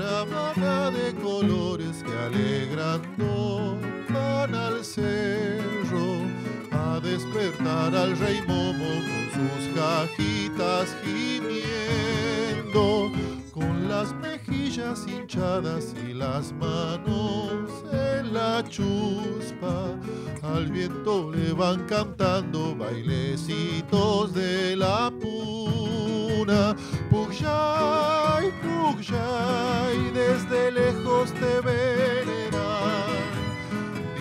caravana de colores que alegrando van al cerro a despertar al rey Momo con sus cajitas gimiendo, con las mejillas hinchadas y las manos en la chuspa. Al viento le van cantando bailecitos de la puna. Pujay, Pujay,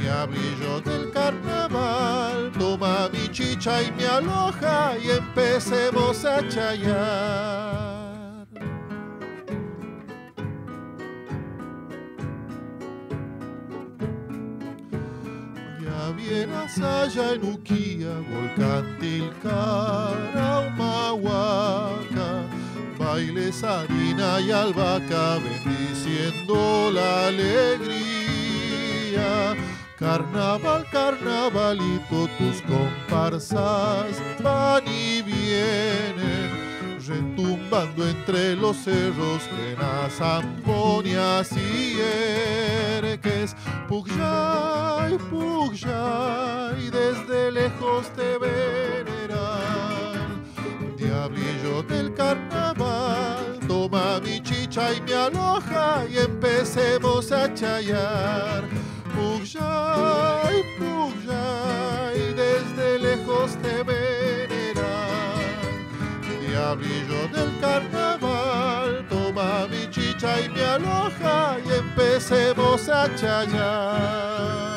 Diablillo del carnaval, toma mi chicha y mi aloja y empecemos a chayar. Ya vieras allá en Uquía, volcán Tilcara, Humahuaca, bailes harina y albahaca, bendiciendo la alegría. Carnaval, carnavalito, tus comparsas van y vienen, retumbando entre los cerros que Ponias y Erques. Pujay, desde lejos te venerán. Diablillo del carnaval, toma mi chicha y mi aloja y empecemos a chayar. Pujay, desde lejos te venerán. Diablillo del carnaval, toma mi chicha y mi aloja y empecemos a chayar.